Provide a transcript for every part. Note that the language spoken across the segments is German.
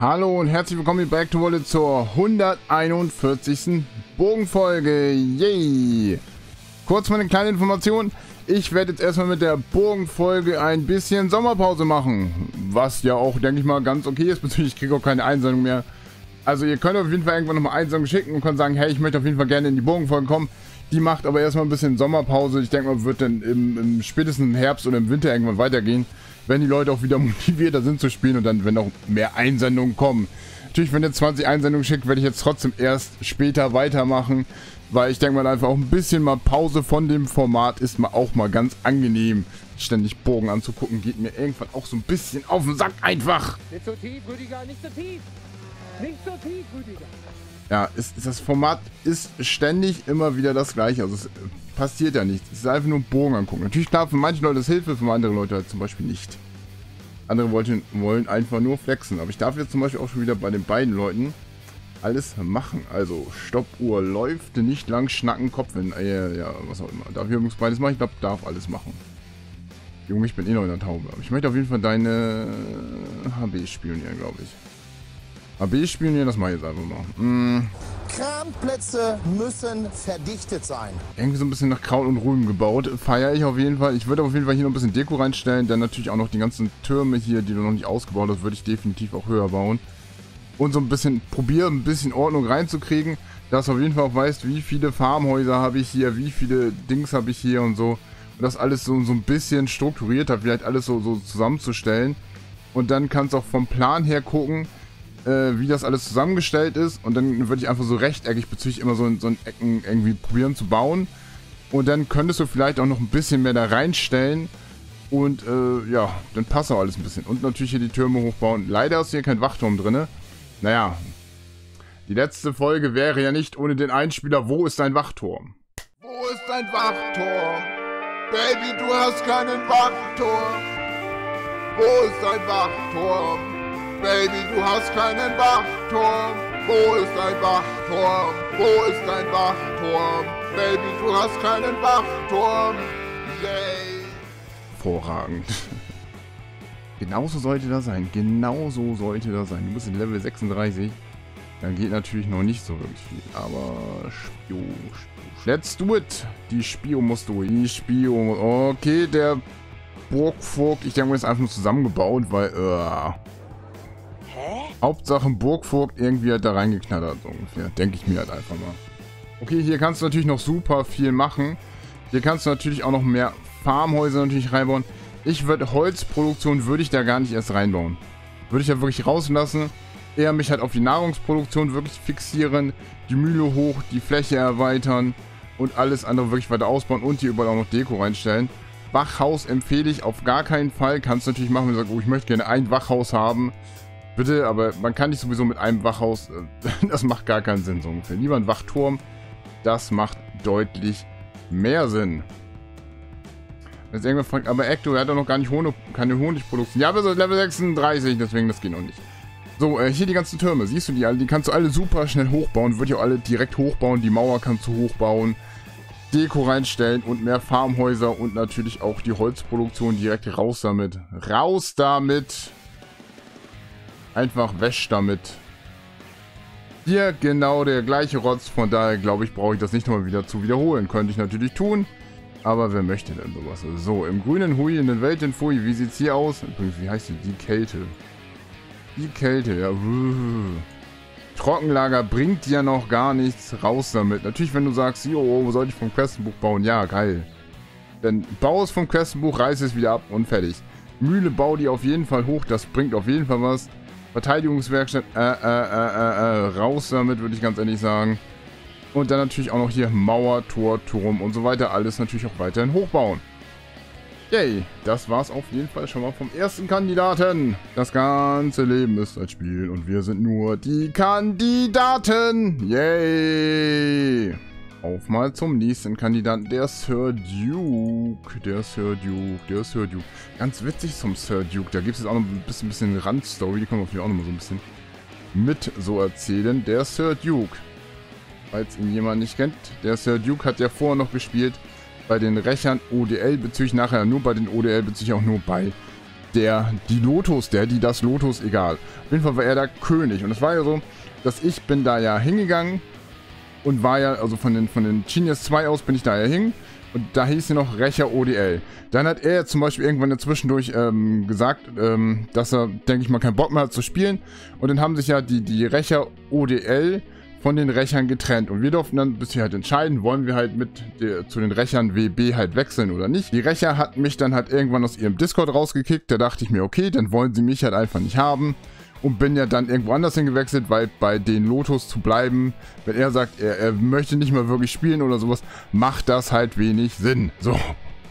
Hallo und herzlich willkommen back to Wallet zur 141. Bogenfolge. Yay! Kurz mal eine kleine Information. Ich werde jetzt erstmal mit der Bogenfolge ein bisschen Sommerpause machen. Was ja auch, denke ich mal, ganz okay ist, bezüglich ich kriege auch keine Einsendung mehr. Also ihr könnt auf jeden Fall irgendwann nochmal Einsendung schicken und könnt sagen, hey, ich möchte auf jeden Fall gerne in die Bogenfolge kommen. Die macht aber erstmal ein bisschen Sommerpause. Ich denke mal, wird dann im, im spätestens im Herbst oder im Winter irgendwann weitergehen wenn die Leute auch wieder motivierter sind zu spielen und dann, wenn auch mehr Einsendungen kommen. Natürlich, wenn ihr 20 Einsendungen schickt, werde ich jetzt trotzdem erst später weitermachen, weil ich denke mal einfach auch ein bisschen mal Pause von dem Format ist mal auch mal ganz angenehm. Ständig Bogen anzugucken, geht mir irgendwann auch so ein bisschen auf den Sack einfach. Nicht so tief, Rüdiger, nicht so tief. Nicht so tief, Rüdiger. Ja, ist, ist, das Format ist ständig immer wieder das gleiche. Also es passiert ja nichts. Es ist einfach nur Bogen angucken. Natürlich klar, für manche Leute ist Hilfe, für andere Leute halt zum Beispiel nicht. Andere wollten, wollen einfach nur flexen. Aber ich darf jetzt zum Beispiel auch schon wieder bei den beiden Leuten alles machen. Also Stoppuhr läuft, nicht lang schnacken, Kopf in, äh, ja, was auch immer. Darf ich übrigens beides machen? Ich glaube, darf alles machen. Junge, ich bin eh noch in der Taube. Aber ich möchte auf jeden Fall deine HB spionieren, glaube ich. HB spionieren, das mache ich jetzt einfach mal. Mm. Kranplätze müssen verdichtet sein. Irgendwie so ein bisschen nach Kraut und Rüben gebaut. Feiere ich auf jeden Fall. Ich würde auf jeden Fall hier noch ein bisschen Deko reinstellen. Dann natürlich auch noch die ganzen Türme hier, die du noch nicht ausgebaut hast, würde ich definitiv auch höher bauen. Und so ein bisschen, probiere ein bisschen Ordnung reinzukriegen. Dass du auf jeden Fall auch weißt, wie viele Farmhäuser habe ich hier, wie viele Dings habe ich hier und so. Und das alles so, so ein bisschen strukturierter, vielleicht alles so, so zusammenzustellen. Und dann kannst du auch vom Plan her gucken, äh, wie das alles zusammengestellt ist. Und dann würde ich einfach so rechteckig bezüglich immer so in so in Ecken irgendwie probieren zu bauen. Und dann könntest du vielleicht auch noch ein bisschen mehr da reinstellen. Und äh, ja, dann passt auch alles ein bisschen. Und natürlich hier die Türme hochbauen. Leider ist hier kein Wachturm drin. Naja, die letzte Folge wäre ja nicht ohne den Einspieler. Wo ist dein Wachturm? Wo ist dein Wachturm? Baby, du hast keinen Wachturm. Wo ist dein Wachturm? Baby, du hast keinen Wachturm. Wo ist dein Wachturm? Wo ist dein Wachturm? Baby, du hast keinen Wachturm. Yay. Hervorragend. Genauso sollte das sein. Genauso sollte das sein. Du bist in Level 36. Dann geht natürlich noch nicht so wirklich viel. Aber Spio, Spio. Let's do it. Die Spio musst du. Die Spio. Okay, der Burgvogt. Ich denke, wir ist einfach nur zusammengebaut, weil... Uh, Hauptsache Burgvogt irgendwie halt da reingeknattert, so ungefähr. Denke ich mir halt einfach mal. Okay, hier kannst du natürlich noch super viel machen. Hier kannst du natürlich auch noch mehr Farmhäuser natürlich reinbauen. Ich würde Holzproduktion würde ich da gar nicht erst reinbauen. Würde ich ja wirklich rauslassen. Eher mich halt auf die Nahrungsproduktion wirklich fixieren. Die Mühle hoch, die Fläche erweitern und alles andere wirklich weiter ausbauen und hier überall auch noch Deko reinstellen. Wachhaus empfehle ich auf gar keinen Fall. Kannst du natürlich machen, wenn du sagst, oh, ich möchte gerne ein Wachhaus haben. Bitte, aber man kann nicht sowieso mit einem Wachhaus, äh, das macht gar keinen Sinn so ungefähr. Lieber ein Wachturm, das macht deutlich mehr Sinn. Jetzt irgendwer fragt, aber Ecto, er hat doch noch gar nicht Honig, keine Honigproduktion. Ja, wir sind Level 36, deswegen das geht noch nicht. So, äh, hier die ganzen Türme, siehst du die alle? Die kannst du alle super schnell hochbauen. Würde ich auch alle direkt hochbauen. Die Mauer kannst du hochbauen. Deko reinstellen und mehr Farmhäuser und natürlich auch die Holzproduktion direkt raus damit. Raus damit! Einfach wäsch damit. Hier genau der gleiche Rotz, von daher glaube ich, brauche ich das nicht nochmal wieder zu wiederholen. Könnte ich natürlich tun, aber wer möchte denn sowas? So, im grünen Hui, in den Welt in Fui, wie sieht's hier aus? Übrigens, wie heißt die? Die Kälte. Die Kälte, ja. Trockenlager bringt ja noch gar nichts raus damit. Natürlich, wenn du sagst, jo, wo soll ich vom Questenbuch bauen? Ja, geil. Dann bau es vom Questenbuch, reiß es wieder ab und fertig. Mühle bau die auf jeden Fall hoch, das bringt auf jeden Fall was. Verteidigungswerkstatt, äh, äh, äh, äh, raus damit, würde ich ganz ehrlich sagen. Und dann natürlich auch noch hier Mauer, Tor, Turm und so weiter. Alles natürlich auch weiterhin hochbauen. Yay, das war's auf jeden Fall schon mal vom ersten Kandidaten. Das ganze Leben ist ein Spiel und wir sind nur die Kandidaten. Yay. Auf mal zum nächsten Kandidaten, der Sir Duke. Der Sir Duke, der Sir Duke. Ganz witzig zum Sir Duke. Da gibt es jetzt auch noch ein bisschen, bisschen Randstory. Die können wir natürlich auch noch mal so ein bisschen mit so erzählen. Der Sir Duke. Falls ihn jemand nicht kennt. Der Sir Duke hat ja vorher noch gespielt bei den Rächern ODL bezüglich nachher nur bei den ODL bezüglich auch nur bei der, die Lotus, der, die, das Lotus, egal. Auf jeden Fall war er der König. Und es war ja so, dass ich bin da ja hingegangen und war ja, also von den, von den Genius 2 aus bin ich da ja hin. Und da hieß sie noch Rächer ODL. Dann hat er zum Beispiel irgendwann zwischendurch ähm, gesagt, ähm, dass er, denke ich mal, keinen Bock mehr hat zu spielen. Und dann haben sich ja die, die Rächer ODL von den Rächern getrennt. Und wir durften dann bis hier halt entscheiden, wollen wir halt mit der, zu den Rächern WB halt wechseln oder nicht. Die Rächer hat mich dann halt irgendwann aus ihrem Discord rausgekickt. Da dachte ich mir, okay, dann wollen sie mich halt einfach nicht haben und bin ja dann irgendwo anders hingewechselt, weil bei den Lotus zu bleiben, wenn er sagt, er, er möchte nicht mehr wirklich spielen oder sowas, macht das halt wenig Sinn. So,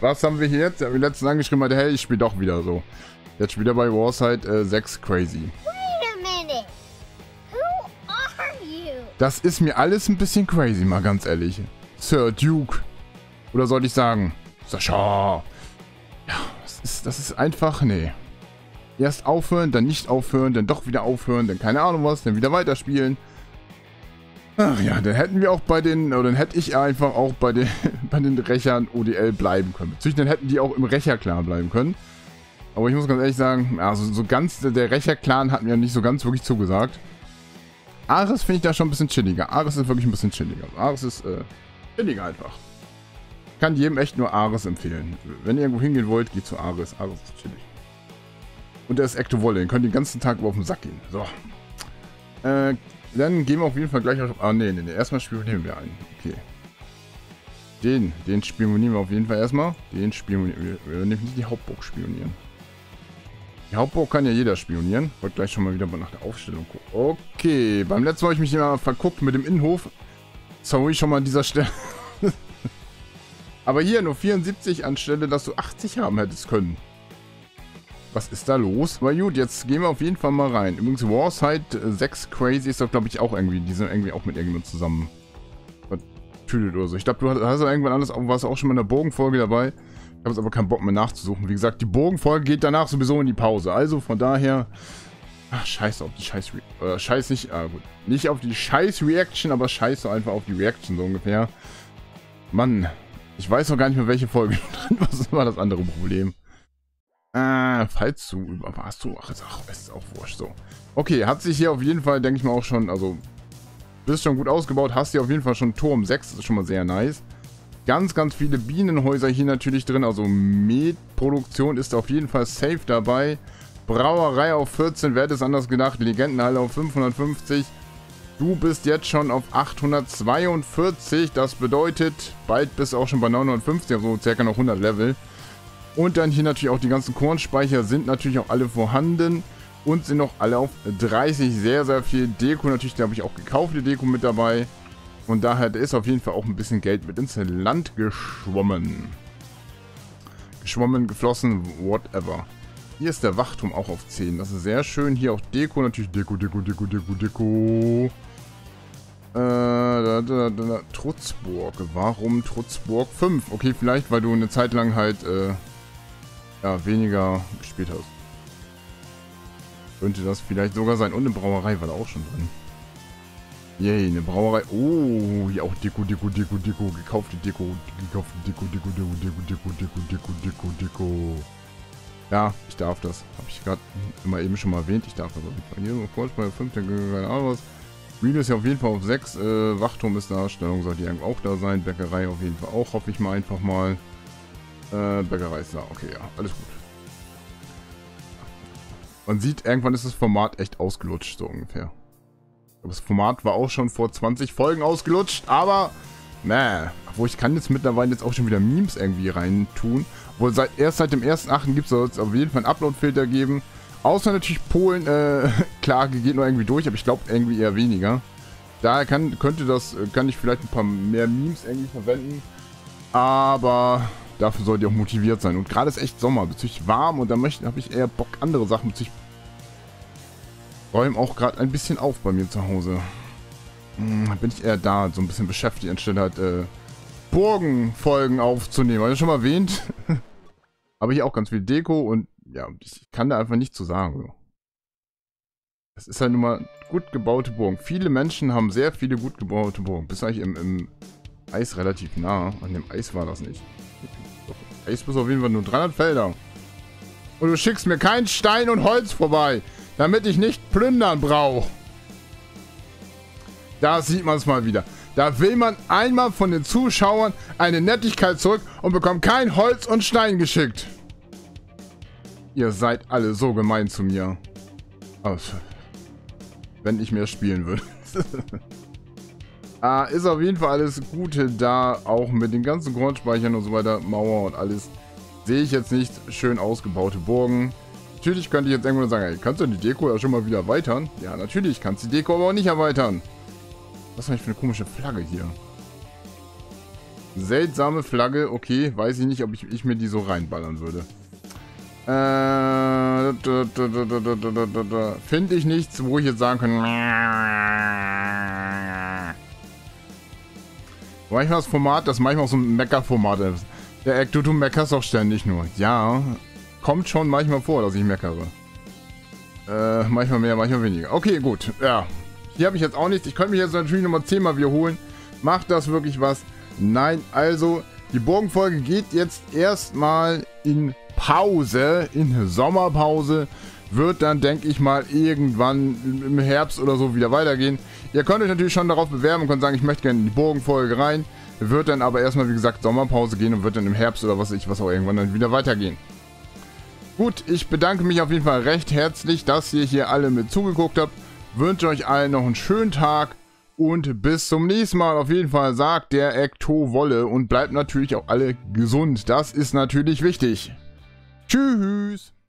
was haben wir hier jetzt? Er hat mir letztens angeschrieben, meinte, hey, ich spiele doch wieder so. Jetzt wieder bei Warside äh, 6 Crazy. Das ist mir alles ein bisschen crazy, mal ganz ehrlich. Sir Duke. Oder sollte ich sagen, Sascha. Ja, das ist, das ist einfach, nee. Erst aufhören, dann nicht aufhören, dann doch wieder aufhören, dann keine Ahnung was, dann wieder weiterspielen. Ach ja, dann hätten wir auch bei den, oder dann hätte ich einfach auch bei den, bei den Rächern ODL bleiben können. Natürlich, dann hätten die auch im Rächer-Clan bleiben können. Aber ich muss ganz ehrlich sagen, also so ganz, der Rächer-Clan hat mir nicht so ganz wirklich zugesagt. Ares finde ich da schon ein bisschen chilliger. Ares ist wirklich ein bisschen chilliger. Ares ist, äh, chilliger einfach. Kann jedem echt nur Ares empfehlen. Wenn ihr irgendwo hingehen wollt, geht zu Ares. Ares ist chillig. Und der ist Ecto Wolle. Den könnt ihr den ganzen Tag über auf den Sack gehen. So. Äh, dann gehen wir auf jeden Fall gleich auf... Ah, nee, nee, nee. Erstmal spionieren wir einen. Okay. Den, den spionieren wir auf jeden Fall erstmal. Den spionieren wir. Wir werden nicht die Hauptburg spionieren. Die Hauptburg kann ja jeder spionieren. Wollte gleich schon mal wieder nach der Aufstellung gucken. Okay, beim letzten Mal habe ich mich immer verguckt mit dem Innenhof. Sorry schon mal an dieser Stelle. Aber hier nur 74 anstelle, dass du 80 haben hättest können. Was ist da los? Aber gut, jetzt gehen wir auf jeden Fall mal rein. Übrigens, Warside 6 Crazy ist doch, glaube ich, auch irgendwie, die sind irgendwie auch mit irgendjemandem zusammen vertüdelt oder so. Ich glaube, du hast ja irgendwann alles, warst auch schon mal in der Bogenfolge dabei. Ich habe jetzt aber keinen Bock mehr nachzusuchen. Wie gesagt, die Bogenfolge geht danach sowieso in die Pause. Also von daher... Ach, scheiße auf die scheiß... Re äh, scheiß nicht... Ah, gut. Nicht auf die scheiß Reaction, aber scheiße einfach auf die Reaction so ungefähr. Mann. Ich weiß noch gar nicht mehr, welche Folge drin. Was war das andere Problem? Äh, falls du über warst du, ach, ist auch, ist auch wurscht, so. Okay, hat sich hier auf jeden Fall, denke ich mal, auch schon, also, bist schon gut ausgebaut, hast hier auf jeden Fall schon Turm 6, das ist schon mal sehr nice. Ganz, ganz viele Bienenhäuser hier natürlich drin, also Metproduktion ist auf jeden Fall safe dabei. Brauerei auf 14, wer hätte es anders gedacht, Legendenhalle auf 550. Du bist jetzt schon auf 842, das bedeutet, bald bist du auch schon bei 950, also circa noch 100 Level. Und dann hier natürlich auch die ganzen Kornspeicher sind natürlich auch alle vorhanden. Und sind noch alle auf 30. Sehr, sehr viel Deko. Natürlich, da habe ich auch gekaufte Deko mit dabei. Und daher ist auf jeden Fall auch ein bisschen Geld mit ins Land geschwommen. Geschwommen, geflossen, whatever. Hier ist der Wachturm auch auf 10. Das ist sehr schön. Hier auch Deko. Natürlich Deko, Deko, Deko, Deko, Deko. Äh, da, da, da, Trutzburg. Warum Trutzburg 5? Okay, vielleicht, weil du eine Zeit lang halt, äh, ja, weniger gespielt hast. Könnte das vielleicht sogar sein. Und eine Brauerei war da auch schon drin. Yay, eine Brauerei. Oh, hier auch Deko, Deko, Deko, Deko. Gekaufte Deko. Gekaufte Deko, Deko, Deko, Deko, Deko, Deko, Deko, Deko, Deko. Ja, ich darf das. Habe ich gerade immer eben schon mal erwähnt. Ich darf das auf jeden. Hier, kurz bei 5, keine Ahnung was. Real ist ja auf jeden Fall auf 6. Äh, Wachturm ist da. Stellung sollte irgendwo auch da sein. Bäckerei auf jeden Fall auch. Hoffe ich mal einfach mal. Äh, Bäckerei ist da. Okay, ja. Alles gut. Man sieht, irgendwann ist das Format echt ausgelutscht, so ungefähr. Das Format war auch schon vor 20 Folgen ausgelutscht, aber... Meh. Obwohl, ich kann jetzt mittlerweile jetzt auch schon wieder Memes irgendwie rein tun. Obwohl, seit, erst seit dem 1.8. gibt es auf jeden Fall einen Upload-Filter geben. Außer natürlich Polen, äh, klar, geht nur irgendwie durch, aber ich glaube irgendwie eher weniger. Daher kann, könnte das, kann ich vielleicht ein paar mehr Memes irgendwie verwenden. Aber dafür sollt ihr auch motiviert sein. Und gerade ist echt Sommer, bezüglich warm und da habe ich eher Bock, andere Sachen bezüglich. Räumen auch gerade ein bisschen auf bei mir zu Hause. Hm, bin ich eher da, so ein bisschen beschäftigt, anstelle halt äh, Burgenfolgen aufzunehmen. Habe ich schon mal erwähnt. Aber hier auch ganz viel Deko und ja, ich kann da einfach nichts zu sagen. Es ist halt nun mal gut gebaute Burgen. Viele Menschen haben sehr viele gut gebaute Burgen. Bis eigentlich im, im Eis relativ nah. An dem Eis war das nicht. Eis bis auf jeden Fall nur 300 Felder. Und du schickst mir kein Stein und Holz vorbei, damit ich nicht plündern brauche. Da sieht man es mal wieder. Da will man einmal von den Zuschauern eine Nettigkeit zurück und bekommt kein Holz und Stein geschickt. Ihr seid alle so gemein zu mir. Also, wenn ich mehr spielen würde. ah, ist auf jeden Fall alles Gute da, auch mit den ganzen Grundspeichern und so weiter, Mauer und alles. Sehe ich jetzt nicht schön ausgebaute Burgen. Natürlich könnte ich jetzt irgendwann sagen, ey, kannst du die Deko ja schon mal wieder erweitern? Ja, natürlich kannst du die Deko aber auch nicht erweitern. Was ist eigentlich für eine komische Flagge hier? Seltsame Flagge, okay. Weiß ich nicht, ob ich, ich mir die so reinballern würde. Äh, Finde ich nichts, wo ich jetzt sagen kann. Manchmal das Format, das manchmal auch so ein Mecker-Format ist. Der du, meckerst doch ständig nur. Ja, kommt schon manchmal vor, dass ich meckere. Äh, manchmal mehr, manchmal weniger. Okay, gut. Ja, hier habe ich jetzt auch nichts. Ich könnte mich jetzt natürlich nochmal zehnmal wiederholen. Macht das wirklich was? Nein, also die Burgenfolge geht jetzt erstmal in Pause, in Sommerpause. Wird dann, denke ich mal, irgendwann im Herbst oder so wieder weitergehen. Ihr könnt euch natürlich schon darauf bewerben und könnt sagen, ich möchte gerne in die Burgenfolge rein. Wird dann aber erstmal, wie gesagt, Sommerpause gehen und wird dann im Herbst oder was ich, was auch irgendwann dann wieder weitergehen. Gut, ich bedanke mich auf jeden Fall recht herzlich, dass ihr hier alle mit zugeguckt habt. Wünsche euch allen noch einen schönen Tag und bis zum nächsten Mal. Auf jeden Fall sagt der Ekto Wolle und bleibt natürlich auch alle gesund. Das ist natürlich wichtig. Tschüss.